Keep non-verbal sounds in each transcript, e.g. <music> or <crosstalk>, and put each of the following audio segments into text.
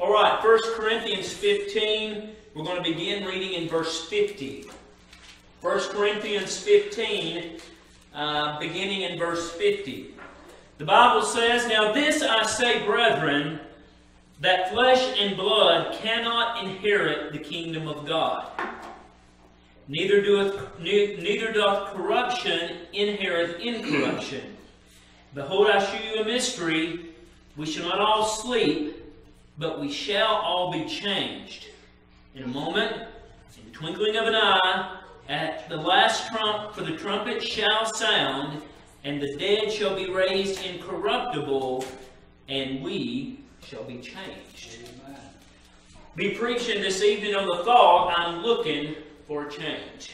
All right, 1 Corinthians 15. We're going to begin reading in verse 50. 1 Corinthians 15, uh, beginning in verse 50. The Bible says, Now this I say, brethren, that flesh and blood cannot inherit the kingdom of God. Neither doeth neither doth corruption inherit incorruption. Behold, I shew you a mystery. We shall not all sleep, but we shall all be changed. In a moment, in the twinkling of an eye, at the last trump, for the trumpet shall sound, and the dead shall be raised incorruptible, and we shall be changed. Amen. Be preaching this evening on the thought, I'm looking for a change.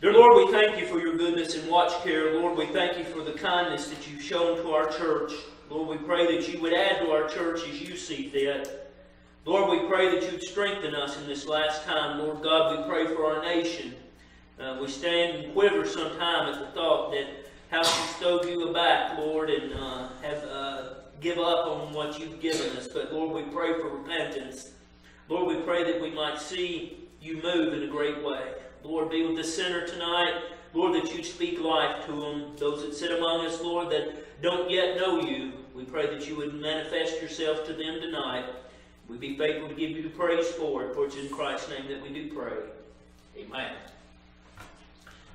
Dear Lord, we thank you for your goodness and watch care. Lord, we thank you for the kindness that you've shown to our church. Lord, we pray that you would add to our church as you see fit. Lord, we pray that you'd strengthen us in this last time. Lord God, we pray for our nation. Uh, we stand and quiver sometime at the thought that how she stowed you aback, Lord, and uh, have uh, give up on what you've given us. But Lord, we pray for repentance. Lord, we pray that we might see you move in a great way. Lord, be with the sinner tonight. Lord, that you speak life to them. Those that sit among us, Lord, that don't yet know you, we pray that you would manifest yourself to them tonight. We be faithful to give you the praise for it, for it's in Christ's name that we do pray. Amen.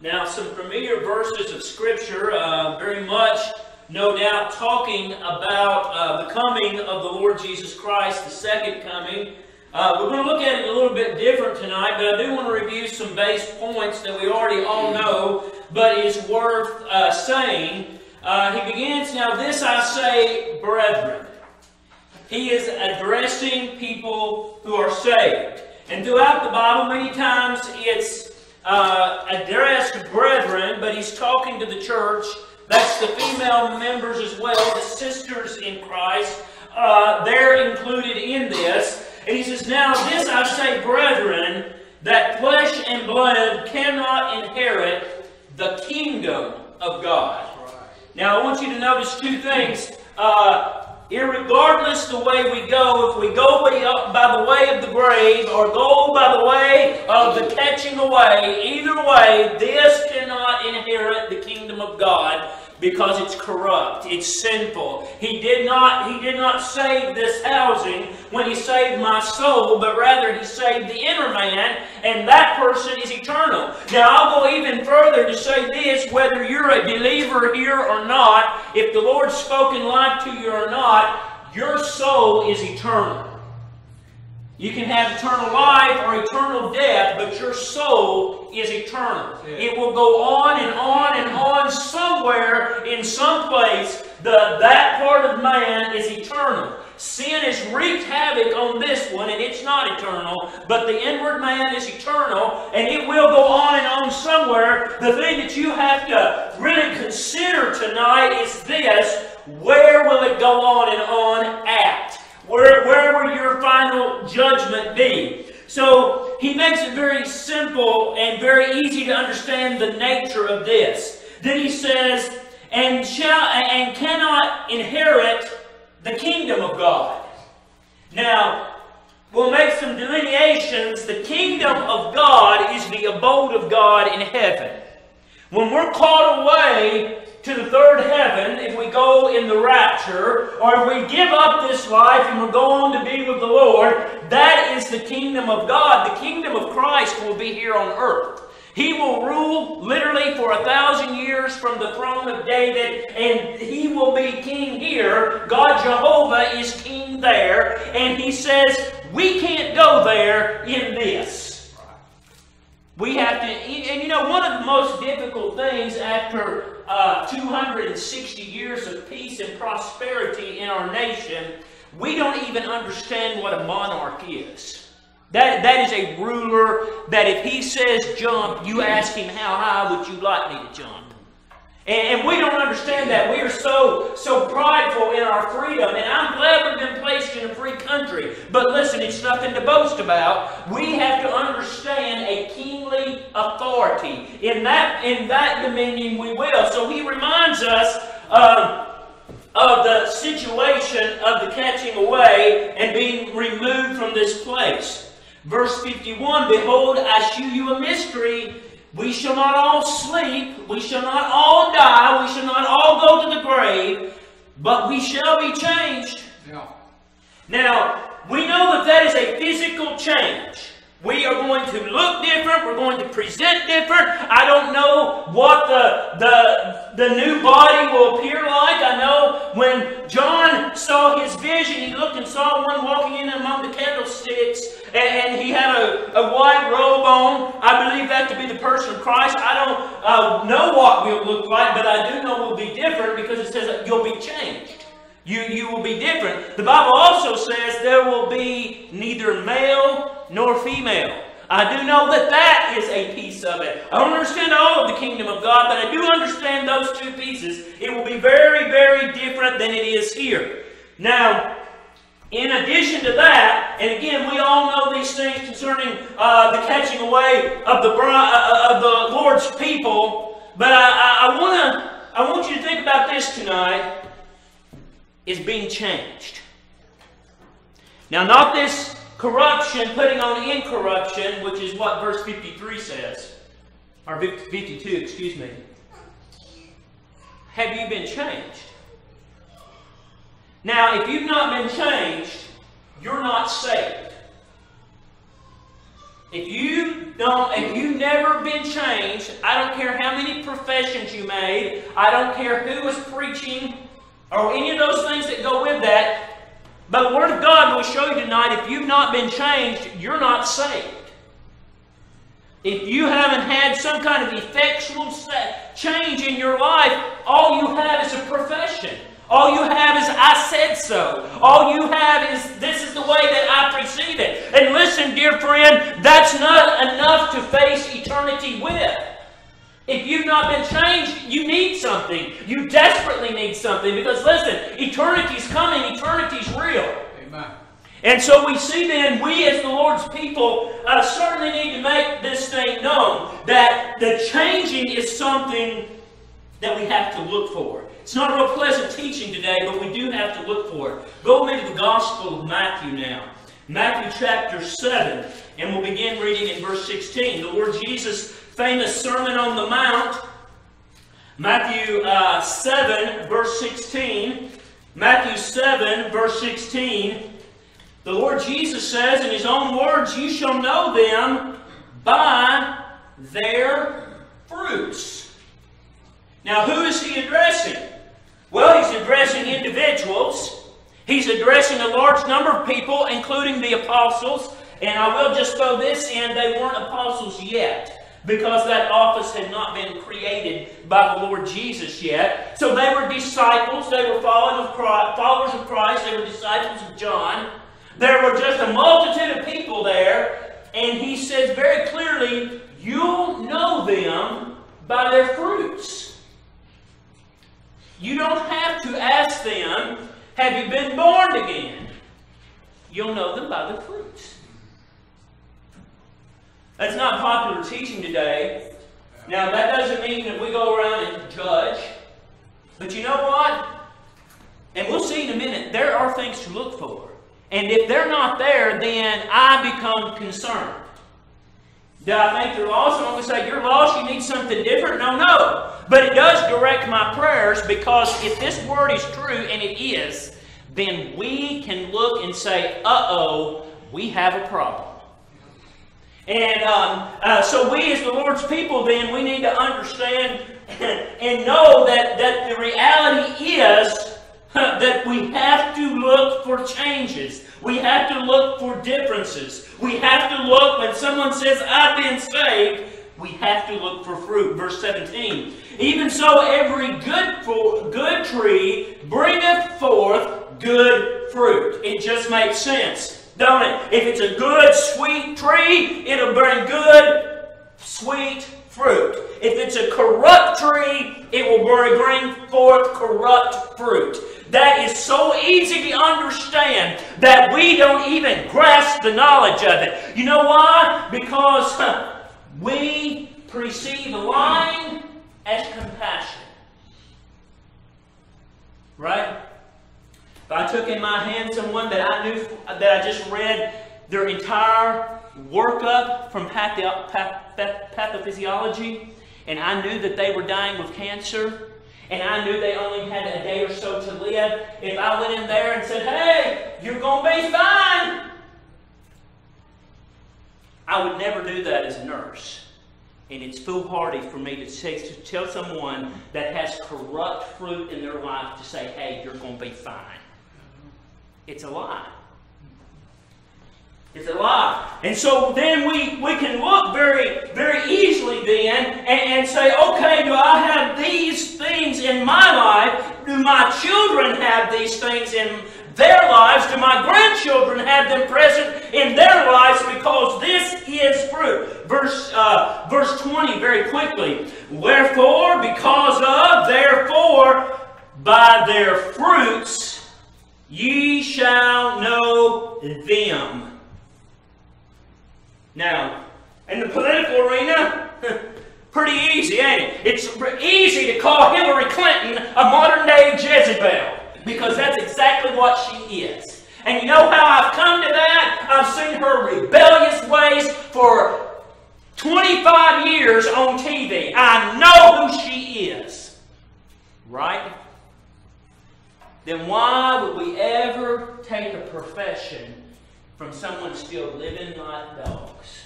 Now, some familiar verses of Scripture, uh, very much, no doubt, talking about uh, the coming of the Lord Jesus Christ, the second coming. Uh, we're going to look at it a little bit different tonight, but I do want to review some base points that we already all know, but is worth uh, saying. Uh, he begins, Now this I say, brethren. He is addressing people who are saved. And throughout the Bible, many times it's uh, addressed brethren, but he's talking to the church. That's the female members as well, the sisters in Christ. Uh, they're included in this. And he says, Now this I say, brethren, that flesh and blood cannot inherit the kingdom of God. Now I want you to notice two things. Uh, irregardless the way we go, if we go by the way of the grave or go by the way of the catching away, either way, this cannot inherit the kingdom of God because it's corrupt, it's sinful. He did not he did not save this housing when he saved my soul, but rather he saved the inner man, and that person is eternal. Now I'll go even further to say this, whether you're a believer here or not, if the Lord's spoken life to you or not, your soul is eternal. You can have eternal life or eternal death, but your soul is eternal. Yeah. It will go on and on and on somewhere in some place. The, that part of man is eternal. Sin has wreaked havoc on this one, and it's not eternal, but the inward man is eternal, and it will go on and on somewhere. The thing that you have to really consider tonight is this where will it go on and on at? Where, where will your final judgment be? So he makes it very simple and very easy to understand the nature of this. Then he says, and shall and cannot inherit the kingdom of God. Now, we'll make some delineations. The kingdom of God is the abode of God in heaven. When we're called away to the third heaven if we go in the rapture, or if we give up this life and we go on to be with the Lord, that is the kingdom of God. The kingdom of Christ will be here on earth. He will rule literally for a thousand years from the throne of David, and he will be king here. God Jehovah is king there, and he says, We can't go there in this. We have to, and you know, one of the most difficult things after uh, 260 years of peace and prosperity in our nation, we don't even understand what a monarch is. That, that is a ruler that if he says jump, you ask him how high would you like me to jump. And, and we don't understand that. We are so, so prideful in our freedom. And I'm glad we've been placed in a free country. But listen, it's nothing to boast about. We have to understand a kingly authority. In that, in that dominion we will. So he reminds us, uh, of the situation of the catching away and being removed from this place. Verse 51 Behold, I shew you a mystery. We shall not all sleep, we shall not all die, we shall not all go to the grave, but we shall be changed. Yeah. Now, we know that that is a physical change. We are going to look different. We're going to present different. I don't know what the, the, the new body will appear like. I know when John saw his vision, he looked and saw one walking in among the candlesticks, and, and he had a, a white robe on. I believe that to be the person of Christ. I don't uh, know what we'll look like, but I do know we'll be different because it says you'll be changed. You, you will be different. The Bible also says there will be neither male nor female. I do know that that is a piece of it. I don't understand all of the kingdom of God, but I do understand those two pieces. It will be very, very different than it is here. Now, in addition to that, and again, we all know these things concerning uh, the catching away of the uh, uh, of the Lord's people, but I, I, I want to I want you to think about this tonight is being changed. Now, not this corruption putting on incorruption, which is what verse 53 says, or 52, excuse me. Have you been changed? Now, if you've not been changed, you're not saved. If you don't, if you've never been changed, I don't care how many professions you made, I don't care who was preaching or any of those things that go with that. But the Word of God will show you tonight if you've not been changed, you're not saved. If you haven't had some kind of effectual change in your life, all you have is a profession. All you have is I said so. All you have is this is the way that I perceive it. And listen, dear friend, that's not enough to face eternity with. If you've not been changed, you need something. You desperately need something because listen, eternity's coming, eternity's real. Amen. And so we see then, we as the Lord's people uh, certainly need to make this thing known that the changing is something that we have to look for. It's not a real pleasant teaching today, but we do have to look for it. Go with me to the Gospel of Matthew now. Matthew chapter 7, and we'll begin reading in verse 16. The Lord Jesus famous Sermon on the Mount, Matthew uh, 7, verse 16. Matthew 7, verse 16. The Lord Jesus says in His own words, You shall know them by their fruits. Now, who is He addressing? Well, He's addressing individuals. He's addressing a large number of people, including the apostles. And I will just throw this in they weren't apostles yet because that office had not been created by the Lord Jesus yet. So they were disciples, they were followers of Christ, they were disciples of John. There were just a multitude of people there, and he says very clearly, You'll know them by their fruits. You don't have to ask them, Have you been born again? You'll know them by the fruits. That's not popular teaching today. Now, that doesn't mean that we go around and judge. But you know what? And we'll see in a minute, there are things to look for. And if they're not there, then I become concerned. Do I think they're lost? I'm going to say, You're lost, you need something different? No, no. But it does direct my prayers because if this word is true, and it is, then we can look and say, Uh oh, we have a problem. And um, uh, so we as the Lord's people then, we need to understand <laughs> and know that, that the reality is <laughs> that we have to look for changes. We have to look for differences. We have to look when someone says, I've been saved, we have to look for fruit. Verse 17. Even so, every good, good tree bringeth forth good fruit. It just makes sense don't it? If it's a good, sweet tree, it'll bring good, sweet fruit. If it's a corrupt tree, it will bring forth corrupt fruit. That is so easy to understand that we don't even grasp the knowledge of it. You know why? Because huh, we perceive lying as compassion. Right? If I took in my hand someone that I knew, that I just read their entire workup from pathophysiology, and I knew that they were dying with cancer, and I knew they only had a day or so to live, if I went in there and said, hey, you're going to be fine, I would never do that as a nurse. And it's foolhardy for me to, say, to tell someone that has corrupt fruit in their life to say, hey, you're going to be fine. It's a lie. It's a lie. And so then we, we can look very, very easily then and, and say, okay, do I have these things in my life? Do my children have these things in their lives? Do my grandchildren have them present in their lives? Because this is fruit. Verse, uh, verse 20, very quickly. Wherefore, because of, therefore, by their fruits ye shall know them. Now, in the political arena, <laughs> pretty easy, ain't it? It's easy to call Hillary Clinton a modern day Jezebel because that's exactly what she is. And you know how I've come to that? I've seen her rebellious ways for 25 years on TV. I know who she is. Right? Then why would we ever take a profession from someone still living like dogs.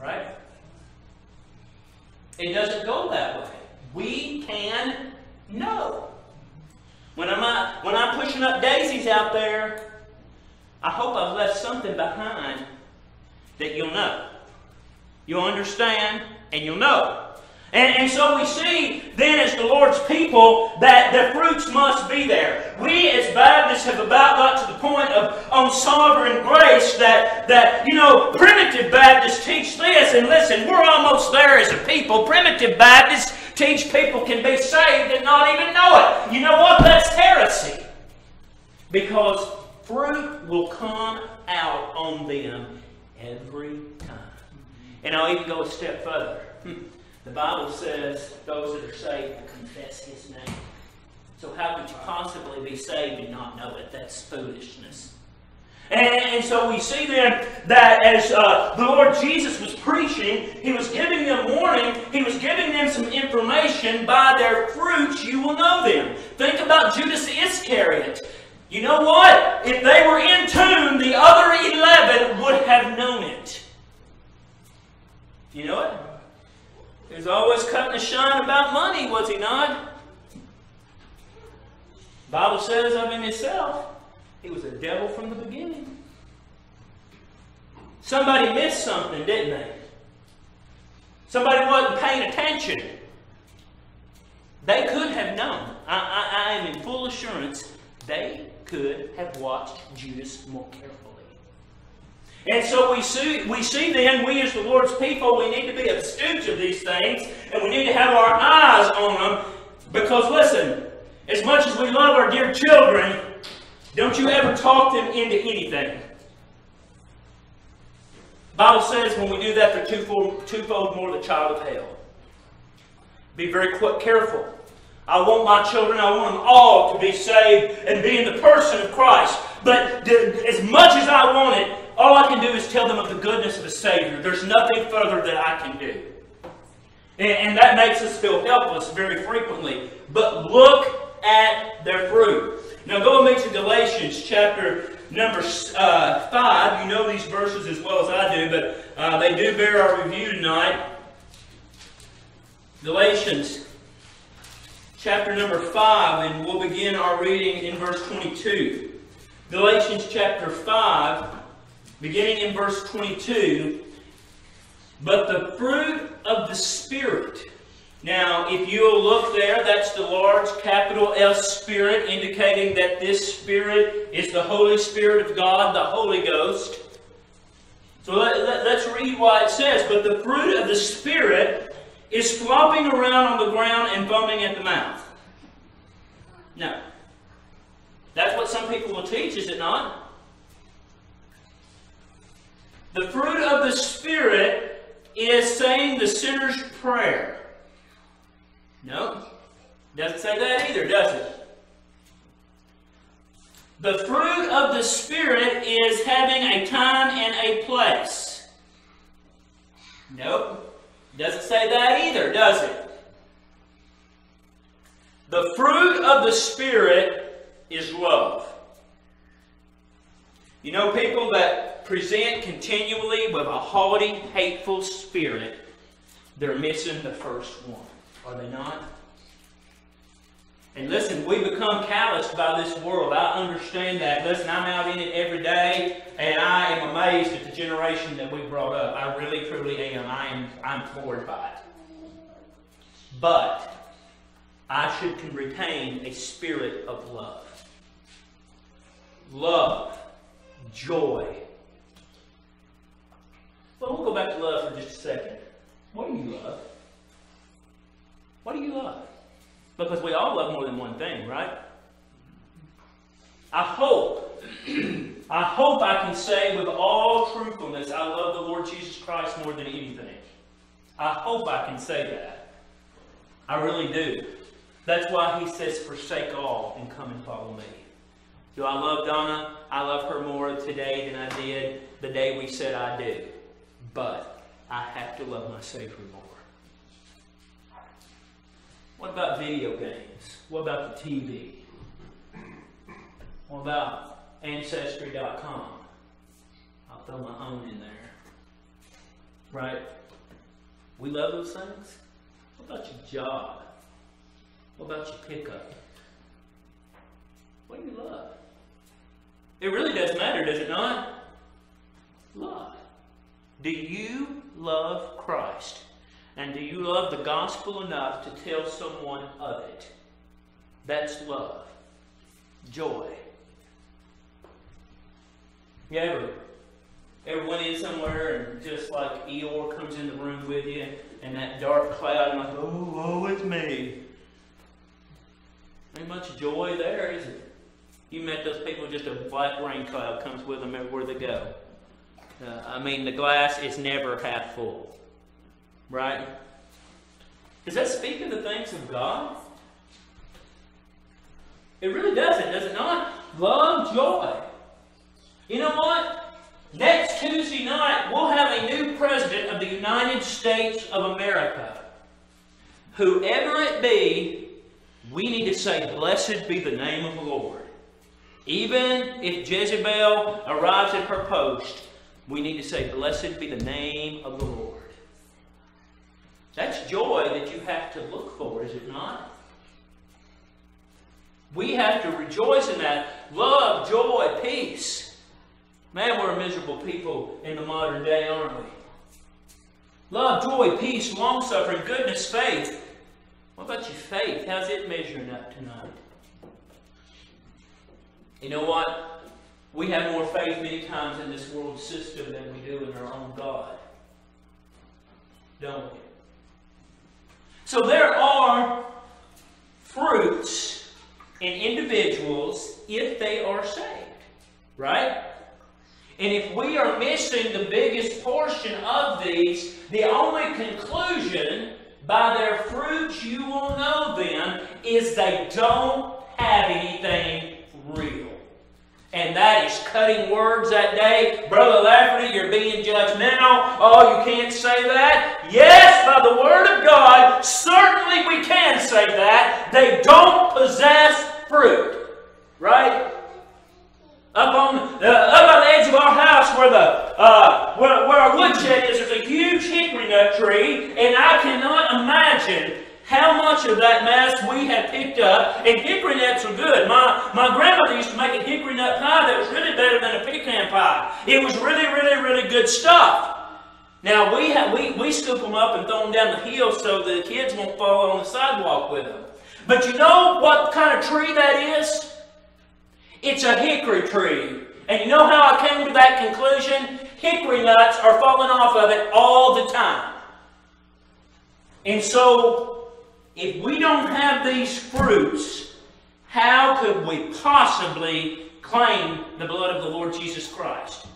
Right? It doesn't go that way. We can know. When I'm, when I'm pushing up daisies out there, I hope I've left something behind that you'll know. You'll understand and you'll know. And, and so we see then as the Lord's people that the fruits must be there. We as Baptists have about got to the point of on sovereign grace that, that, you know, primitive Baptists teach this, and listen, we're almost there as a people. Primitive Baptists teach people can be saved and not even know it. You know what? That's heresy. Because fruit will come out on them every time. And I'll even go a step further. Hmm. The Bible says those that are saved will confess His name. So how could you possibly be saved and not know it? That's foolishness. And, so we see then that as uh, the Lord Jesus was preaching, He was giving them warning, He was giving them some information. By their fruits you will know them. Think about Judas Iscariot. You know what? If they were in tune, the other 11 would have known it. You know it? He was always cutting a shine about money, was he not? Bible says of him himself, he was a devil from the beginning. Somebody missed something, didn't they? Somebody wasn't paying attention. They could have known. I, I, I am in full assurance they could have watched Judas more carefully. And so we see, we see then, we as the Lord's people, we need to be astute of these things, and we need to have our eyes on them, because listen, as much as we love our dear children, don't you ever talk them into anything. Bible says when we do that, they're twofold, twofold more the child of hell. Be very careful. I want my children, I want them all to be saved and be in the person of Christ. But as much as I want it, all I can do is tell them of the goodness of the Savior. There's nothing further that I can do. And, and that makes us feel helpless very frequently. But look at their fruit. Now go with me to Galatians chapter number uh, 5. You know these verses as well as I do, but uh, they do bear our review tonight. Galatians chapter number 5, and we'll begin our reading in verse 22. Galatians chapter 5, beginning in verse 22. But the fruit of the Spirit. Now, if you'll look there, that's the large capital S Spirit, indicating that this Spirit is the Holy Spirit of God, the Holy Ghost. So let, us let, read why it says. But the fruit of the Spirit is flopping around on the ground and foaming at the mouth. Now, that's what some people will teach, is it not? The fruit of the Spirit is saying the sinner's prayer. No. Doesn't say that either, does it? The fruit of the Spirit is having a time and a place. Nope. Doesn't say that either, does it? The fruit of the Spirit is love. You know, people that present continually with a haughty, hateful spirit, they're missing the first one. Are they not? And listen, we become calloused by this world. I understand that. Listen, I'm out in it every day, and I am amazed at the generation that we brought up. I really, truly am. I am I'm floored by it. But I should can retain a spirit of love. Love, joy. Well, we'll go back to love for just a second. What do you love? What do you love? Because we all love more than one thing, right? I hope, <clears throat> I hope I can say with all truthfulness, I love the Lord Jesus Christ more than anything. I hope I can say that. I really do. That's why he says, forsake all and come and follow me. Do I love Donna? I love her more today than I did the day we said I do. But I have to love my Savior more. What about video games? What about the TV? What about Ancestry.com? I'll throw my own in there. Right? We love those things. What about your job? What about your pickup? What do you love? It really does matter, does it not? Love. Do you love Christ? And do you love the gospel enough to tell someone of it? That's love. Joy. You ever, ever went in somewhere and just like Eeyore comes in the room with you and that dark cloud and like, oh, oh, it's me. Ain't much joy there, is it? You met those people, just a black rain cloud comes with them everywhere they go. Uh, I mean, the glass is never half full. Right? Does that speak of the things of God? It really doesn't, does it not? Love, joy. You know what? Next Tuesday night, we'll have a new president of the United States of America. Whoever it be, we need to say, Blessed be the name of the Lord. Even if Jezebel arrives at her post, we need to say, Blessed be the name of the Lord. That's joy that you have to look for, is it not? We have to rejoice in that. Love, joy, peace. Man, we're miserable people in the modern day, aren't we? Love, joy, peace, long suffering, goodness, faith. What about your faith? How's it measuring up tonight? You know what? We have more faith many times in this world system than we do in our own God. Don't we? So there are fruits in individuals if they are saved, right? And if we are missing the biggest portion of these, the only conclusion by their fruits you will know them is they don't have anything. And that is cutting words that day. Brother Lafferty, you're being judgmental. Oh, you can't say that? Yes, by the Word of God, certainly we can say that. They don't possess fruit. Right? Up on, uh, up on the edge of our house where the uh, where, where our woodshed is, there's a huge hickory nut tree, and I cannot imagine how much of that mass we have picked up. And hickory nuts are good. My, my grandmother used to make a hickory nut pie that was really better than a pecan pie. It was really, really, really good stuff. Now, we, have, we, we scoop them up and throw them down the hill so the kids won't fall on the sidewalk with them. But you know what kind of tree that is? It's a hickory tree. And you know how I came to that conclusion? Hickory nuts are falling off of it all the time. And so if we don't have these fruits, how could we possibly claim the blood of the Lord Jesus Christ?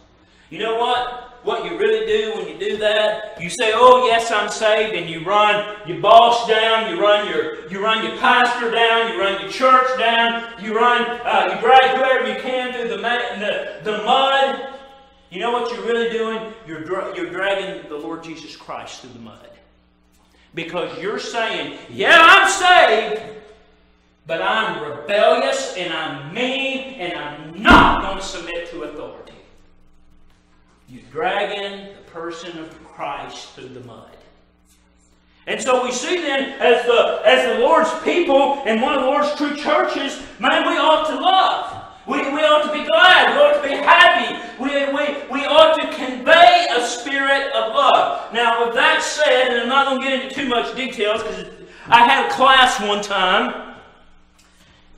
You know what? What you really do when you do that, you say, "Oh yes, I'm saved," and you run your boss down, you run your you run your pastor down, you run your church down, you run uh, you drag whoever you can through the, the the mud. You know what you're really doing? You're dra- you're dragging the Lord Jesus Christ through the mud because you're saying, "Yeah, I'm saved." But I'm rebellious and I'm mean and I'm not going to submit to authority. You're dragging the person of Christ through the mud. And so we see then, as the, as the Lord's people and one of the Lord's true churches, man, we ought to love. We, we ought to be glad. We ought to be happy. We, we, we ought to convey a spirit of love. Now, with that said, and I'm not going to get into too much details because I had a class one time,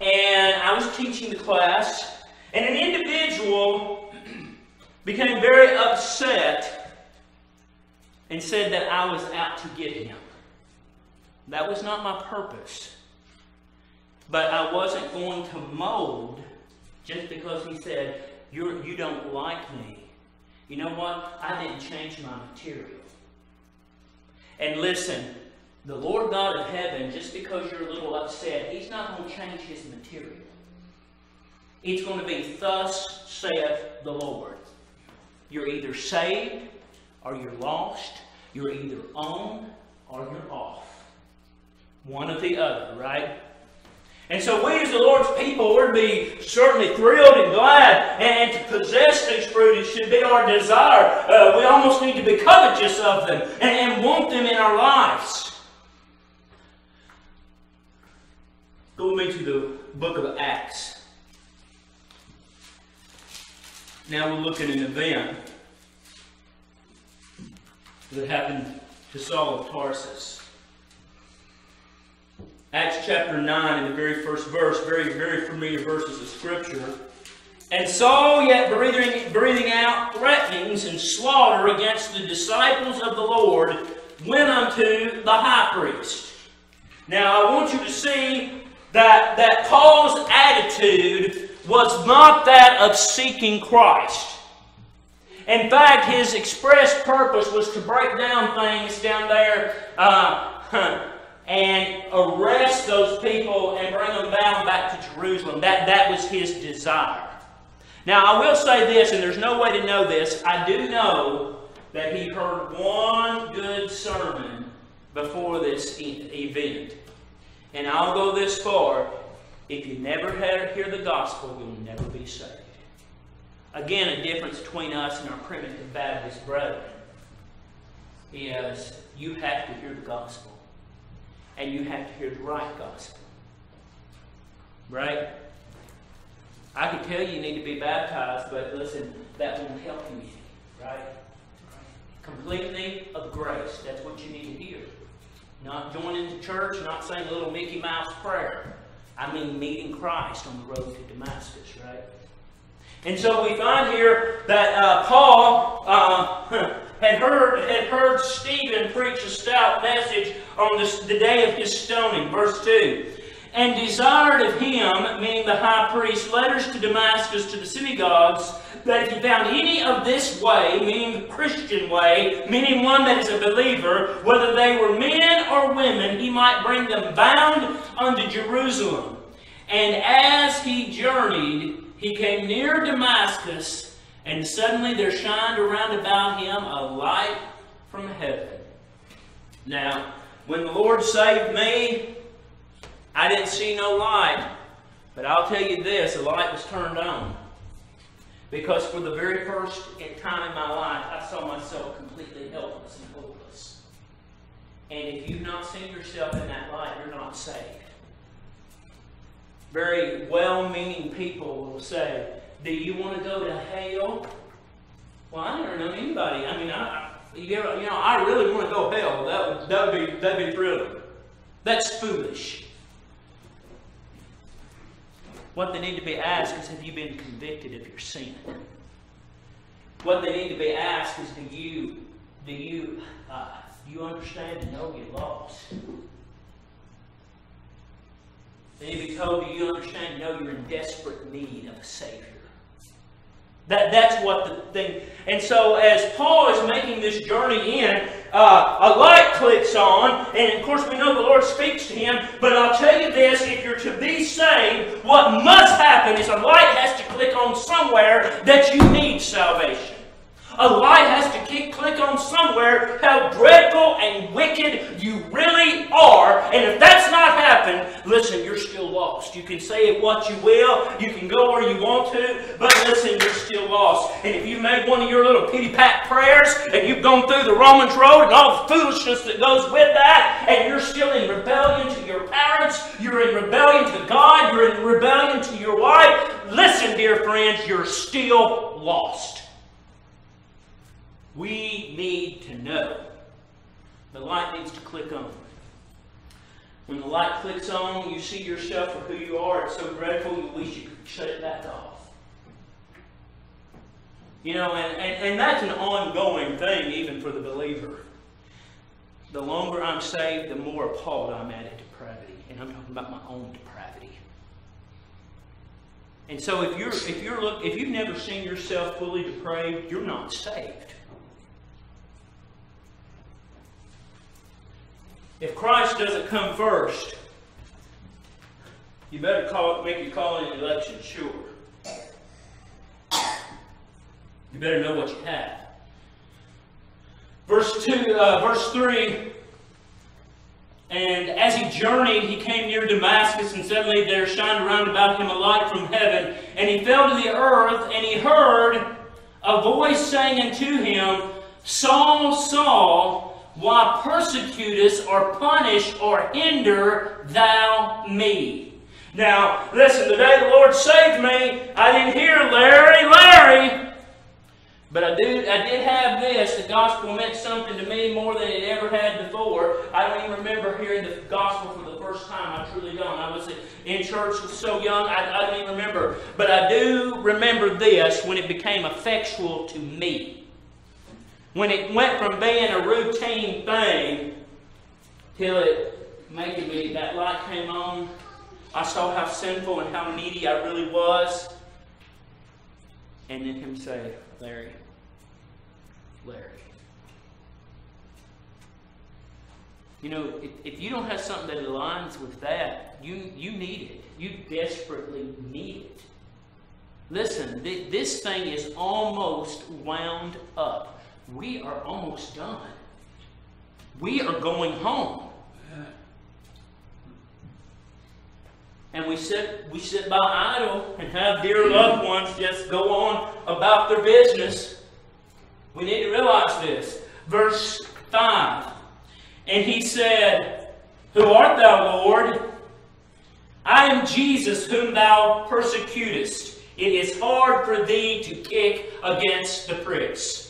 and I was teaching the class, and an individual <clears throat> became very upset and said that I was out to get him. That was not my purpose. But I wasn't going to mold just because he said, You're, You don't like me. You know what? I didn't change my material. And listen, the Lord God of heaven, just because you're a little upset, He's not going to change His material. It's going to be, Thus saith the Lord. You're either saved or you're lost. You're either on or you're off. One or the other, right? And so we as the Lord's people, we're to be certainly thrilled and glad and to possess these fruit. It should be our desire. Uh, we almost need to be covetous of them and, and want them in our lives. Go with me to the book of Acts. Now we'll look at an event that happened to Saul of Tarsus. Acts chapter 9, in the very first verse, very, very familiar verses of Scripture. And Saul, yet breathing, breathing out threatenings and slaughter against the disciples of the Lord, went unto the high priest. Now, I want you to see that, that Paul's attitude was not that of seeking Christ. In fact, his express purpose was to break down things down there uh, and arrest those people and bring them bound back to Jerusalem. That, that was his desire. Now, I will say this, and there's no way to know this. I do know that he heard one good sermon before this e- event. And I'll go this far if you never hear the gospel, you'll never be saved. Again, a difference between us and our primitive Baptist brethren is you have to hear the gospel. And you have to hear the right gospel. Right? I could tell you you need to be baptized, but listen, that won't help you. Right? Completely of grace. That's what you need to hear. Not joining the church, not saying a little Mickey Mouse prayer. I mean meeting Christ on the road to Damascus, right? And so we find here that uh, Paul uh, <laughs> had heard had heard Stephen preach a stout message on this, the day of his stoning, verse 2 and desired of him, meaning the high priest, letters to Damascus to the synagogues, that if he found any of this way, meaning the Christian way, meaning one that is a believer, whether they were men or women, he might bring them bound unto Jerusalem. And as he journeyed, he came near Damascus, and suddenly there shined around about him a light from heaven. Now, when the Lord saved me, I didn't see no light. But I'll tell you this, the light was turned on. Because for the very first time in my life, I saw myself completely helpless and hopeless. And if you've not seen yourself in that light, you're not saved. Very well meaning people will say, Do you want to go to hell? Well, I never known anybody. I mean, I, you know, I really want to go to hell. That would, that would be, that'd be thrilling. That's foolish. What they need to be asked is have you been convicted of your sin? What they need to be asked is do you do you uh, you understand and know you're lost? They need to be told do you understand and know you're in desperate need of a Savior? That, that's what the thing. And so, as Paul is making this journey in, uh, a light clicks on, and of course, we know the Lord speaks to him. But I'll tell you this if you're to be saved, what must happen is a light has to click on somewhere that you need salvation. A light has to keep, click on somewhere how dreadful and wicked you really are. And if that's not happened, listen, you're still lost. You can say it what you will, you can go where you want to, but listen, you're still lost. And if you made one of your little pity pat prayers and you've gone through the Romans road and all the foolishness that goes with that, and you're still in rebellion to your parents, you're in rebellion to God, you're in rebellion to your wife, listen, dear friends, you're still lost. We need to know. The light needs to click on. When the light clicks on, you see yourself for who you are. It's so dreadful, you wish you could shut it back off. You know, and, and, and that's an ongoing thing even for the believer. The longer I'm saved, the more appalled I'm at at depravity. And I'm talking about my own depravity. And so if you're if you're look if you've never seen yourself fully depraved, you're not saved. If Christ doesn't come first, you better call, make your call in the election sure. You better know what you have. Verse 2, uh, verse 3. And as he journeyed, he came near Damascus, and suddenly there shined around about him a light from heaven. And he fell to the earth, and he heard a voice saying unto him, Saul, Saul, why persecutest or punish or hinder thou me? Now, listen, the day the Lord saved me, I didn't hear Larry, Larry. But I do, I did have this. The gospel meant something to me more than it ever had before. I don't even remember hearing the gospel for the first time. I truly don't. I was in church so young, I, I don't even remember. But I do remember this when it became effectual to me. When it went from being a routine thing till it made me, that light came on, I saw how sinful and how needy I really was. And then him say, Larry, Larry. You know, if, if you don't have something that aligns with that, you, you need it. You desperately need it. Listen, th- this thing is almost wound up. We are almost done. We are going home. And we sit, we sit by idle and have dear loved ones just go on about their business. We need to realize this. Verse 5. And he said, Who art thou, Lord? I am Jesus whom thou persecutest. It is hard for thee to kick against the pricks.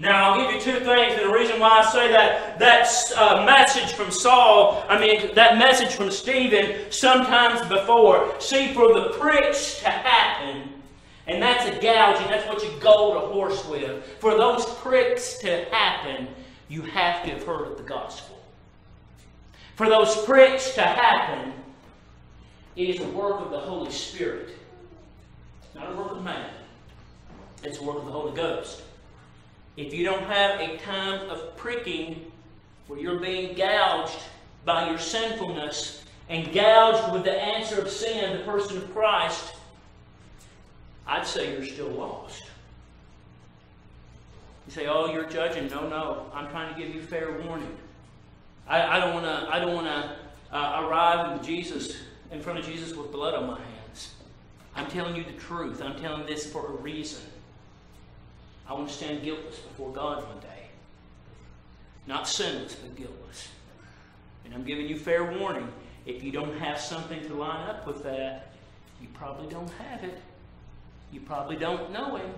Now, I'll give you two things, and the reason why I say that that uh, message from Saul, I mean, that message from Stephen, sometimes before. See, for the pricks to happen, and that's a gouging, that's what you goad a horse with. For those pricks to happen, you have to have heard of the gospel. For those pricks to happen, it is a work of the Holy Spirit. Not a work of man, it's a work of the Holy Ghost. If you don't have a time of pricking where you're being gouged by your sinfulness and gouged with the answer of sin, the person of Christ, I'd say you're still lost. You say, "Oh, you're judging." No, no. I'm trying to give you fair warning. I, don't want to. I don't want to uh, arrive in Jesus in front of Jesus with blood on my hands. I'm telling you the truth. I'm telling this for a reason. I want to stand guiltless before God one day. Not sinless, but guiltless. And I'm giving you fair warning. If you don't have something to line up with that, you probably don't have it. You probably don't know Him.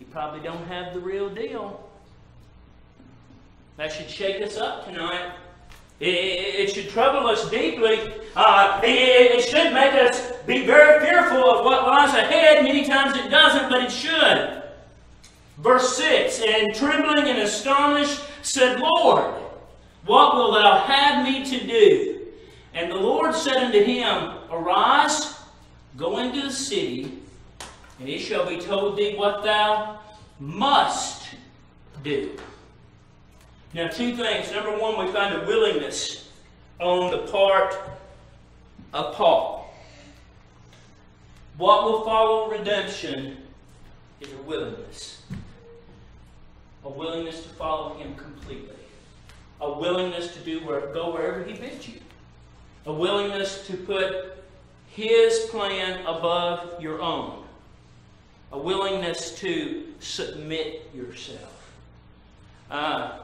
You probably don't have the real deal. That should shake us up tonight. It, should trouble us deeply. Uh, it, it should make us be very fearful of what lies ahead. Many times it doesn't, but it should. Verse 6 And trembling and astonished said, Lord, what wilt thou have me to do? And the Lord said unto him, Arise, go into the city, And it shall be told thee what thou must do. Now, two things. Number one, we find a willingness on the part of Paul. What will follow redemption is a willingness. A willingness to follow him completely. A willingness to do where, go wherever he bids you. A willingness to put his plan above your own. A willingness to submit yourself. Uh,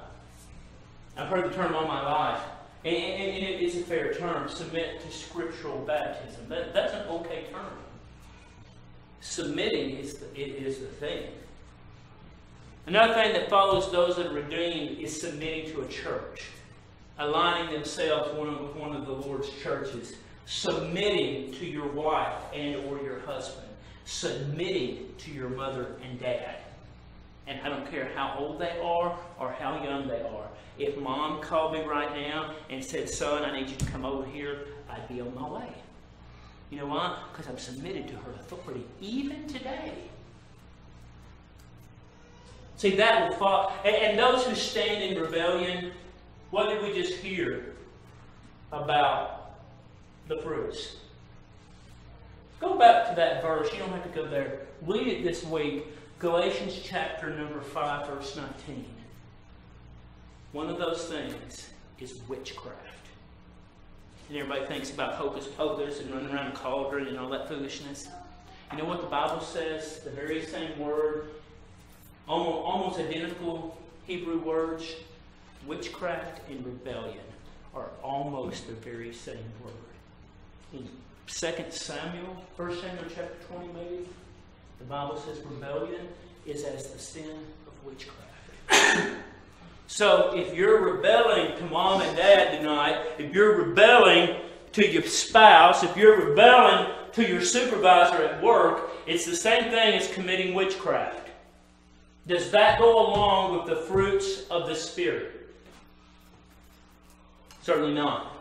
I've heard the term all my life, and, and, it is a fair term submit to scriptural baptism. That, that's an okay term. Submitting is the, it is the thing. Another thing that follows those that are redeemed is submitting to a church, aligning themselves with one of the Lord's churches, submitting to your wife and or your husband, submitting to your mother and dad. And I don't care how old they are or how young they are. If mom called me right now and said, son, I need you to come over here, I'd be on my way. You know why? Because I'm submitted to her authority, even today. See, that will fall. And, and those who stand in rebellion, what did we just hear about the fruits? Go back to that verse. You don't have to go there. Read it this week. Galatians chapter number 5, verse 19. One of those things is witchcraft. And everybody thinks about hocus pocus and running around a cauldron and all that foolishness. You know what the Bible says? The very same word, almost, almost identical Hebrew words, witchcraft and rebellion are almost the very same word. In 2 Samuel, 1 Samuel chapter 20 maybe, the Bible says rebellion is as the sin of witchcraft. <coughs> So if you're rebelling to mom and dad tonight, if you're rebelling to your spouse, if you're rebelling to your supervisor at work, it's the same thing as committing witchcraft. Does that go along with the fruits of the Spirit? Certainly not.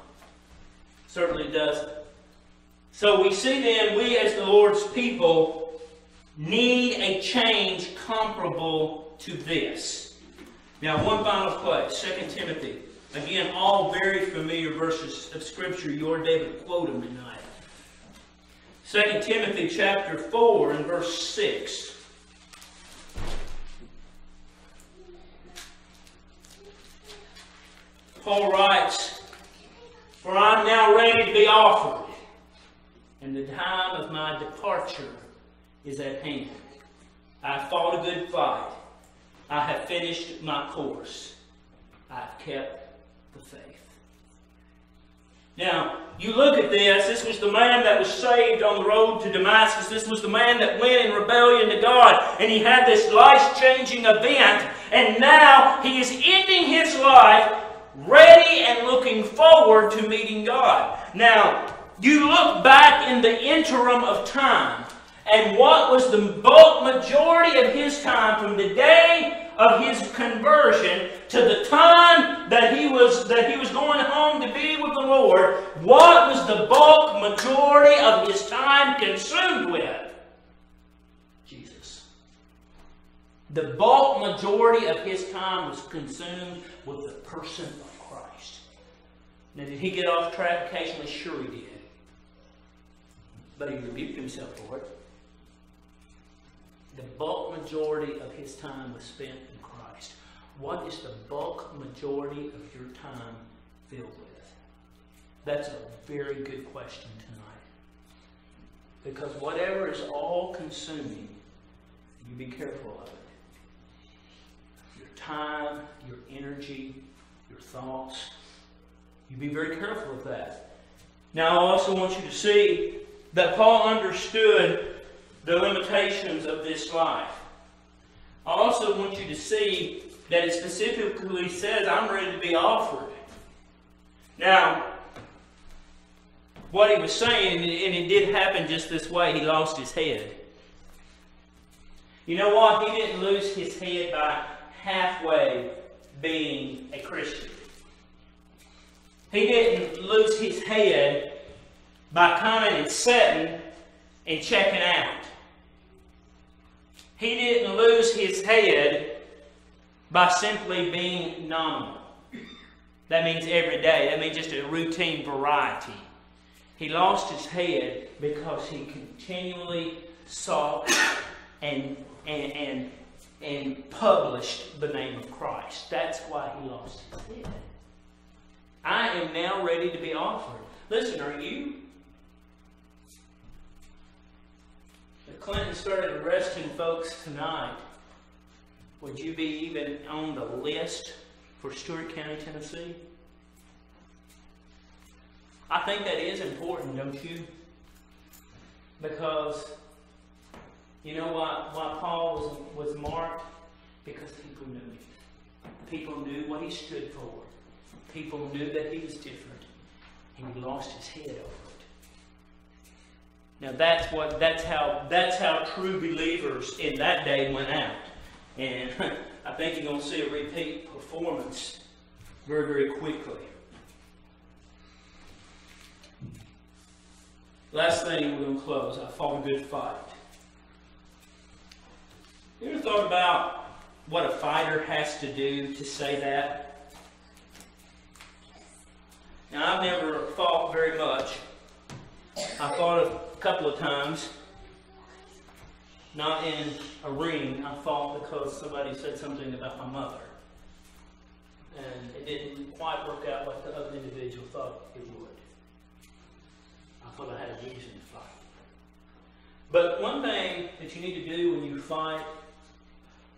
Certainly doesn't. So we see then, we as the Lord's people need a change comparable to this. Now, one final place, 2 Timothy. Again, all very familiar verses of Scripture. You are to quote them tonight. 2 Timothy chapter 4 and verse 6. Paul writes, For I am now ready to be offered, and the time of my departure is at hand. I have fought a good fight. I have finished my course. I have kept the faith. Now, you look at this. This was the man that was saved on the road to Damascus. This was the man that went in rebellion to God. And he had this life changing event. And now he is ending his life ready and looking forward to meeting God. Now, you look back in the interim of time. And what was the bulk majority of his time from the day of his conversion to the time that he was that he was going home to be with the Lord, what was the bulk majority of his time consumed with? Jesus. The bulk majority of his time was consumed with the person. Now, did he get off track occasionally? Sure he did. But he rebuked himself for it the bulk majority of his time was spent in Christ. What is the bulk majority of your time filled with? That's a very good question tonight. Because whatever is all consuming, you be careful of it. Your time, your energy, your thoughts. You be very careful of that. Now, I also want you to see that Paul understood the limitations of this life. I also want you to see that it specifically says, I'm ready to be offered. Now, what he was saying, and it did happen just this way, he lost his head. You know what? He didn't lose his head by halfway being a Christian. He didn't lose his head by coming and sitting and checking out. He didn't lose his head by simply being nominal. That means every day. That means just a routine variety. He lost his head because he continually sought and, and, and, and published the name of Christ. That's why he lost his head. I am now ready to be offered. Listen, are you? If Clinton started arresting folks tonight, would you be even on the list for Stewart County, Tennessee? I think that is important, don't you? Because you know why, why Paul was, was marked? Because people knew him. People knew what he stood for. People knew that he was different. And he lost his head over it. Now that's what that's how that's how true believers in that day went out. And <laughs> I think you're going to see a repeat performance very, very quickly. Last thing we're going to close. I fought a good fight. You ever thought about what a fighter has to do to say that? Now, I've never fought very much. I fought a couple of times. Not in a ring. I fought because somebody said something about my mother. And it didn't quite work out like the other individual thought it would. I thought I had a reason to fight. But one thing that you need to do when you fight,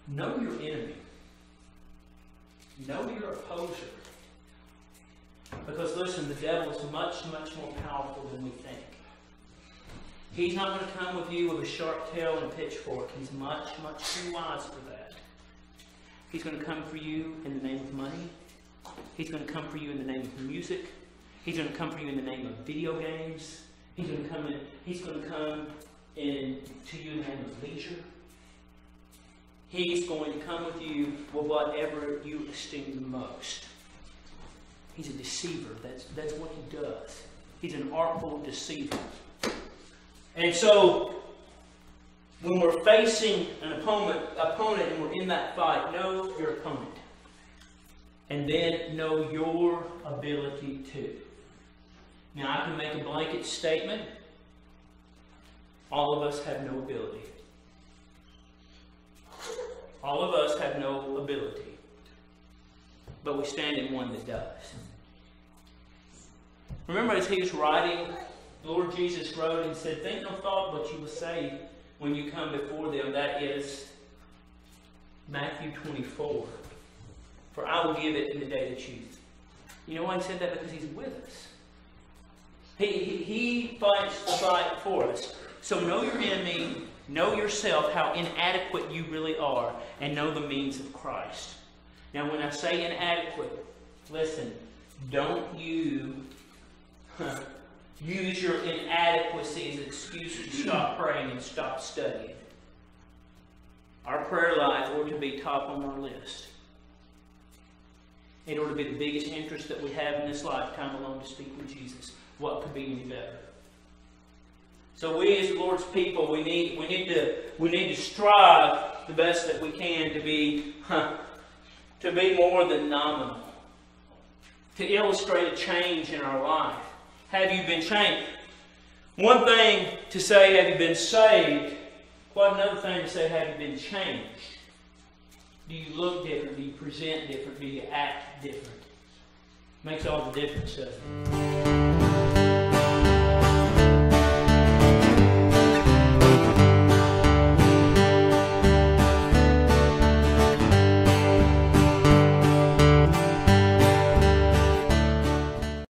know your enemy. Know your opposer. Because listen, the devil is much, much more powerful than we think. He's not going to come with you with a sharp tail and a pitchfork. He's much, much too wise for that. He's going to come for you in the name of money. He's going to come for you in the name of music. He's going to come for you in the name of video games. He's going to come in. He's going to come in to you in the name of leisure. He's going to come with you with whatever you esteem the most. He's a deceiver. That's, that's what he does. He's an artful deceiver. And so, when we're facing an opponent, opponent and we're in that fight, know your opponent. And then know your ability too. Now, I can make a blanket statement. All of us have no ability. All of us have no ability. But we stand in one that does. Remember, as he was writing, Lord Jesus wrote and said, Think no thought but you will say when you come before them. That is Matthew 24. For I will give it in the day that you. You know why he said that? Because he's with us. He, he, he fights the fight for us. So know your enemy, know yourself, how inadequate you really are, and know the means of Christ. Now, when I say inadequate, listen, don't you use your inadequacy as an excuse to stop <laughs> praying and stop studying. Our prayer life ought to be top on our list. It ought to be the biggest interest that we have in this lifetime alone to speak with Jesus. What could be any better? So we as the Lord's people, we need we need to we need to strive the best that we can to be huh, to be more than nominal. To illustrate a change in our life. Have you been changed? One thing to say, have you been saved? Quite another thing to say, have you been changed? Do you look different? Do you present different? Do you act different? Makes all the difference, doesn't it?